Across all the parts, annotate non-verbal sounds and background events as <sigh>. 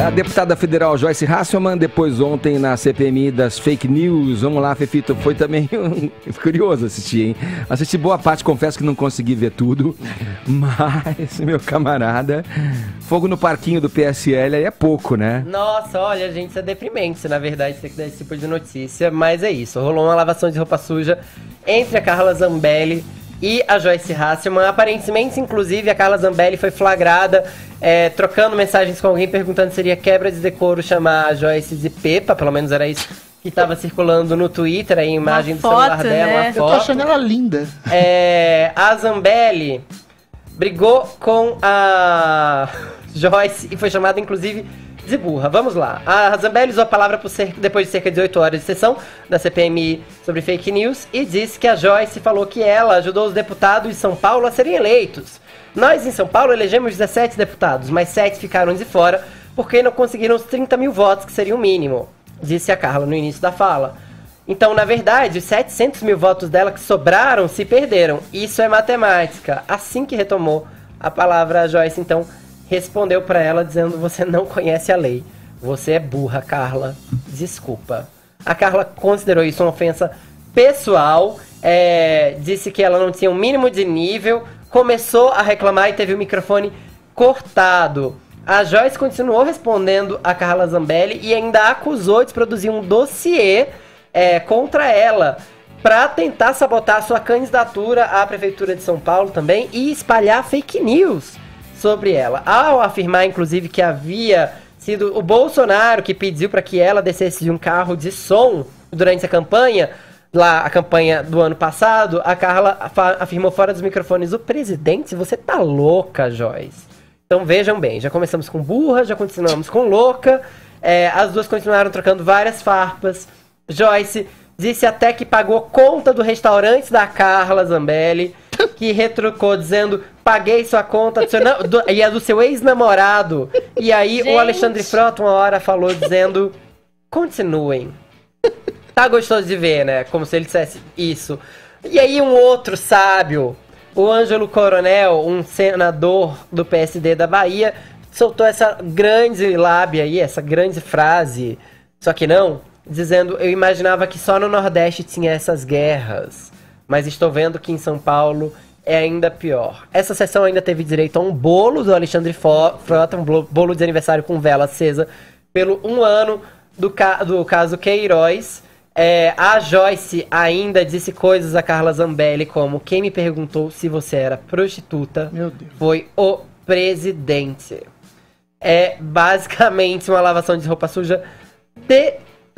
A deputada federal Joyce Hasselman, depois ontem na CPMI das fake news. Vamos lá, Fefito, foi também <laughs> curioso assistir, hein? Assisti boa parte, confesso que não consegui ver tudo, <laughs> mas, meu camarada, fogo no parquinho do PSL aí é pouco, né? Nossa, olha, gente, isso é deprimente, na verdade, ter que dar esse tipo de notícia, mas é isso. Rolou uma lavação de roupa suja entre a Carla Zambelli e a Joyce Hasselman. Aparentemente, inclusive, a Carla Zambelli foi flagrada é, trocando mensagens com alguém perguntando se seria quebra de decoro chamar a Joyce de Pepa, pelo menos era isso que estava circulando no Twitter, a imagem uma do foto, celular dela, né? uma Eu tô foto. achando ela linda. É, a Zambelli brigou com a <laughs> Joyce e foi chamada, inclusive, de burra. Vamos lá. A Zambelli usou a palavra por depois de cerca de 8 horas de sessão da CPMI sobre fake news e disse que a Joyce falou que ela ajudou os deputados de São Paulo a serem eleitos. Nós, em São Paulo, elegemos 17 deputados, mas 7 ficaram de fora porque não conseguiram os 30 mil votos, que seria o mínimo, disse a Carla no início da fala. Então, na verdade, os 700 mil votos dela que sobraram se perderam. Isso é matemática. Assim que retomou a palavra, a Joyce então respondeu para ela dizendo: Você não conhece a lei. Você é burra, Carla. Desculpa. A Carla considerou isso uma ofensa pessoal. é, disse que ela não tinha um mínimo de nível. Começou a reclamar e teve o microfone cortado. A Joyce continuou respondendo a Carla Zambelli e ainda acusou de produzir um dossiê é, contra ela para tentar sabotar sua candidatura à prefeitura de São Paulo também e espalhar fake news sobre ela. Ao afirmar, inclusive, que havia sido o Bolsonaro que pediu para que ela descesse de um carro de som durante a campanha, lá a campanha do ano passado, a Carla afirmou fora dos microfones: o presidente, você tá louca, Joyce. Então vejam bem, já começamos com burra, já continuamos com louca. é, as duas continuaram trocando várias farpas. Joyce disse até que pagou conta do restaurante da Carla Zambelli, que retrucou dizendo: paguei sua conta do seu do- e a do seu ex-namorado. E aí Gente. o Alexandre Frota uma hora falou dizendo: continuem. Tá gostoso de ver, né? Como se ele dissesse isso. E aí um outro sábio, o Ângelo Coronel, um senador do PSD da Bahia, soltou essa grande lábia aí, essa grande frase, só que não, dizendo, eu imaginava que só no Nordeste tinha essas guerras, mas estou vendo que em São Paulo é ainda pior. Essa sessão ainda teve direito a um bolo do Alexandre Frota, um bolo- de aniversário com vela acesa, pelo um ano do, ca- do caso Queiroz. É, a Joyce ainda disse coisas a Carla Zambelli, como quem me perguntou se você era prostituta Meu Deus. foi o presidente. É basicamente uma lavação de roupa suja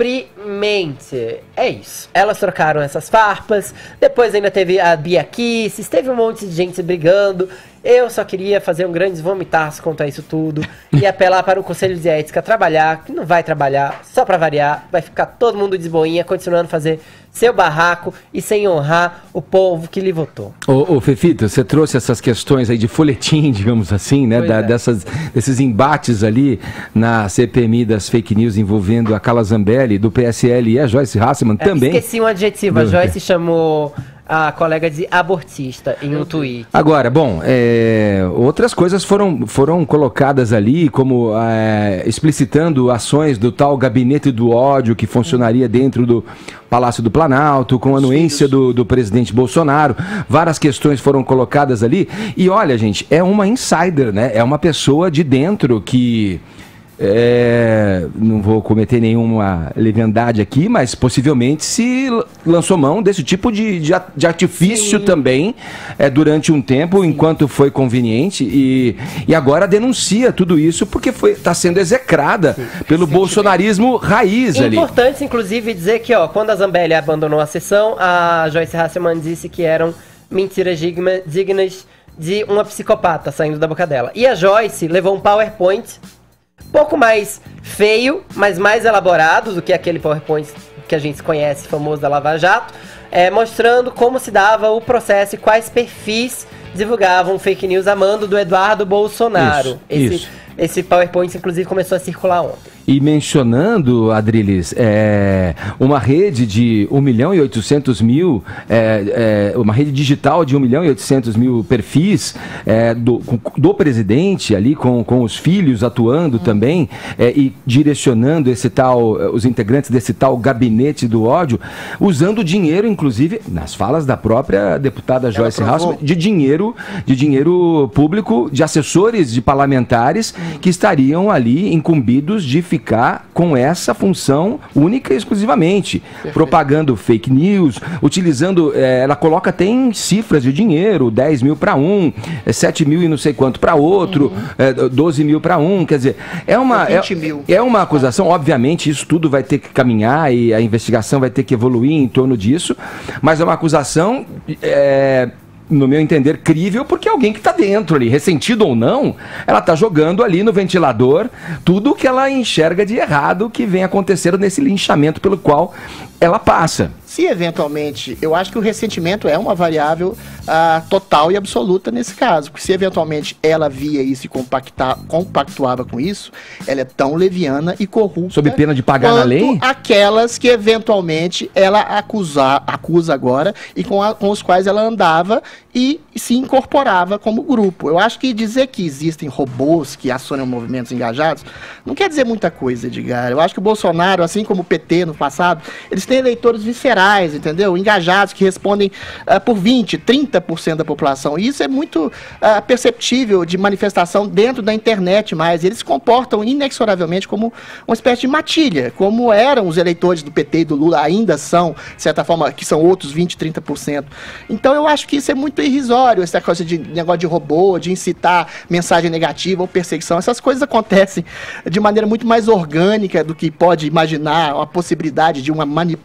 deprimente. É isso. Elas trocaram essas farpas. Depois ainda teve a Bia Kisses. Teve um monte de gente brigando. Eu só queria fazer um grande vomitar contra isso tudo. E <laughs> apelar para o Conselho de Ética trabalhar, que não vai trabalhar, só para variar. Vai ficar todo mundo de boinha, continuando a fazer seu barraco e sem honrar o povo que lhe votou. Ô, ô Fefito, você trouxe essas questões aí de folhetim, <laughs> digamos assim, né? Da- é. dessas, desses embates ali na CPMI das fake news envolvendo a Carla Zambelli, do PSL e a Joyce Hasselman É, também. Esqueci um adjetivo. A Joyce chamou a colega de abortista em um tweet. Agora, bom, é, outras coisas foram, foram colocadas ali, como é, explicitando ações do tal gabinete do ódio que funcionaria dentro do Palácio do Planalto, com a anuência do, do presidente Bolsonaro. Várias questões foram colocadas ali. E olha, gente, é uma insider, né? É uma pessoa de dentro que. É, não vou cometer nenhuma leviandade aqui, mas possivelmente se lançou mão desse tipo de, de, artifício também é, durante um tempo, enquanto foi conveniente, e, e agora denuncia tudo isso porque está sendo execrada pelo bolsonarismo raiz ali. Importante, inclusive, dizer que, ó, quando a Zambelli abandonou a sessão, a Joyce Hasselman disse que eram mentiras digna- dignas de uma psicopata saindo da boca dela. E a Joyce levou um PowerPoint pouco mais feio, mas mais elaborado do que aquele PowerPoint que a gente conhece, famoso da Lava Jato, é, mostrando como se dava o processo e quais perfis divulgavam fake news a mando do Eduardo Bolsonaro. Isso, esse, isso. esse PowerPoint, inclusive, começou a circular ontem. E mencionando, Adriles, é, uma rede de 1 milhão e 800 mil, é, é, uma rede digital de 1 milhão e 800 mil perfis é, do, do presidente ali, com, com os filhos atuando também é, e direcionando esse tal, os integrantes desse tal gabinete do ódio, usando dinheiro, inclusive, nas falas da própria deputada Joyce House, de dinheiro, de dinheiro público, de assessores de parlamentares que estariam ali incumbidos de ficar com essa função única e exclusivamente. Perfeito. Propagando fake news, utilizando. É, ela coloca até em cifras de dinheiro: 10 mil para um, 7 mil e não sei quanto para outro, uhum. é, 12 mil para um. Quer dizer, é uma, é, é, uma acusação, obviamente, isso tudo vai ter que caminhar e a investigação vai ter que evoluir em torno disso, mas é uma acusação. É, no meu entender, crível, porque é alguém que está dentro ali, ressentido ou não, ela está jogando ali no ventilador tudo que ela enxerga de errado que vem acontecendo nesse linchamento pelo qual ela passa. Se eventualmente, eu acho que o ressentimento é uma variável uh, total e absoluta nesse caso, porque se eventualmente ela via isso e compacta, compactuava com isso, ela é tão leviana e corrupta. Sob pena de pagar na lei? Aquelas que eventualmente ela acusa, acusa agora e com, a, com os quais ela andava e se incorporava como grupo. Eu acho que dizer que existem robôs que acionam movimentos engajados não quer dizer muita coisa, Edgar. Eu acho que o Bolsonaro, assim como o PT no passado, eles têm eleitores viscerais entendeu? Engajados, que respondem uh, por 20%, 30% da população. E isso é muito uh, perceptível de manifestação dentro da internet, mas eles se comportam inexoravelmente como uma espécie de matilha, como eram os eleitores do PT e do Lula, ainda são, de certa forma, que são outros 20%, 30%. Então eu acho que isso é muito irrisório, essa coisa de negócio de robô, de incitar mensagem negativa ou perseguição. Essas coisas acontecem de maneira muito mais orgânica do que pode imaginar a possibilidade de uma manipulação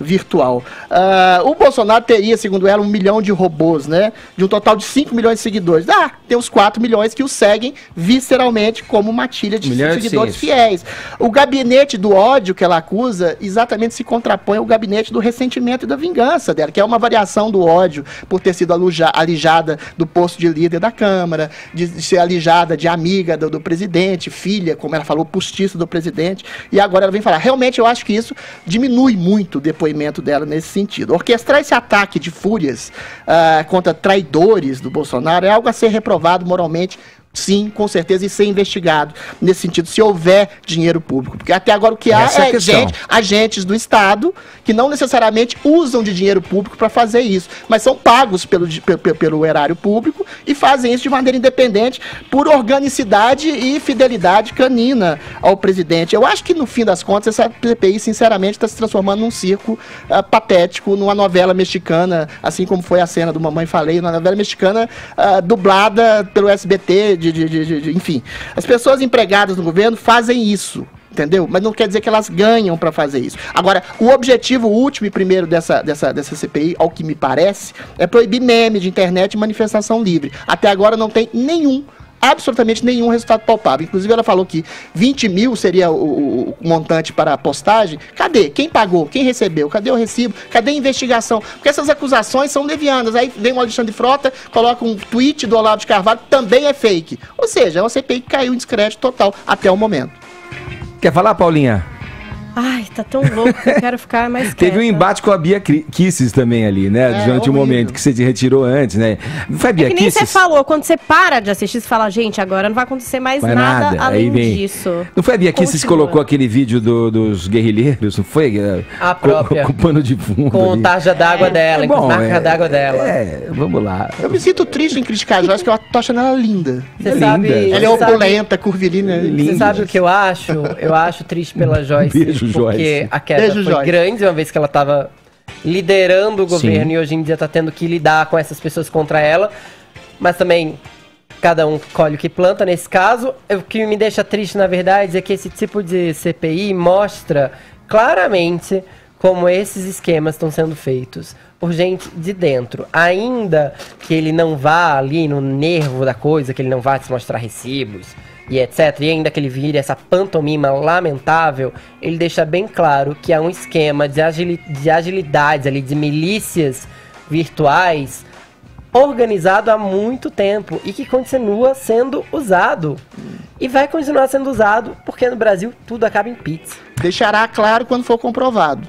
virtual. Uh, o Bolsonaro teria, segundo ela, um milhão de robôs, né? De um total de 5 milhões de seguidores. Ah, tem os 4 milhões que o seguem visceralmente como matilha de Milhões seguidores de fiéis. O gabinete do ódio que ela acusa exatamente se contrapõe ao gabinete do ressentimento e da vingança dela, que é uma variação do ódio por ter sido alijada do posto de líder da Câmara, de ser alijada de amiga do, do presidente, filha, como ela falou, postiça do presidente. E agora ela vem falar. Realmente eu acho que isso diminui muito depois depoimento dela nesse sentido. Orquestrar esse ataque de fúrias uh, contra traidores do Bolsonaro é algo a ser reprovado moralmente sim, com certeza, e ser investigado nesse sentido, se houver dinheiro público. Porque até agora o que Essa há é, é gente, agentes do Estado que não necessariamente usam de dinheiro público para fazer isso, mas são pagos pelo, pelo, pelo erário público e fazem isso de maneira independente por organicidade e fidelidade canina ao presidente. Eu acho que, no fim das contas, essa CPI, sinceramente, está se transformando num circo uh, patético, numa novela mexicana, assim como foi a cena do Mamãe Falei, uma novela mexicana uh, dublada pelo SBT, de de, de, de, enfim. As pessoas empregadas no governo fazem isso entendeu? Mas não quer dizer que elas ganham para fazer isso. Agora, o objetivo último e primeiro dessa, dessa, dessa CPI, ao que me parece, é proibir meme de internet e manifestação livre. Até agora não tem nenhum absolutamente nenhum resultado palpável. Inclusive, ela falou que 20 mil seria o, o, montante para a postagem. Cadê? Quem pagou? Quem recebeu? Cadê o recibo? Cadê a investigação? Porque essas acusações são levianas. Aí vem o Alexandre Frota, coloca um tweet do Olavo de Carvalho, também é fake. Ou seja, é uma CPI que caiu em descrédito total até o momento. Quer falar, Paulinha? Ai, tá tão louco que eu quero ficar mais quieta. Teve um embate com a Bia Kisses também ali, né? É, Durante o um momento que você se retirou antes, né? foi a Bia é que nem você falou, quando você para de assistir, você fala, gente, agora não vai acontecer mais vai nada, nada, além disso. Não foi a Bia Kisses que colocou aquele vídeo do, dos guerrilheiros, não foi? A própria. Com, com pano de fundo. Com ali. tarja d'água é. dela, é, com marca é, d'água dela. É, vamos lá. Eu me sinto triste em criticar a Joyce, que eu tô achando ela linda. Você é sabe, linda. Ela é opulenta, curvilínea. Você sabe o que eu acho? Eu acho triste pela <laughs> Joyce. Beijo, Joyce queda Beijo, foi Joyce. grande, uma vez que ela estava liderando o governo Sim. e hoje em dia está tendo que lidar com essas pessoas contra ela. Mas também cada um colhe o que planta nesse caso. O que me deixa triste, na verdade, é que esse tipo de CPI mostra claramente como esses esquemas estão sendo feitos por gente de dentro. Ainda que ele não vá ali no nervo da coisa, que ele não vá se mostrar recibos, e etc., e ainda que ele vire essa pantomima lamentável, ele deixa bem claro que há um esquema de, agili de ali, de milícias virtuais organizado há muito tempo e que continua sendo usado. e vai continuar sendo usado porque no Brasil tudo acaba em pizza. Deixará claro quando for comprovado.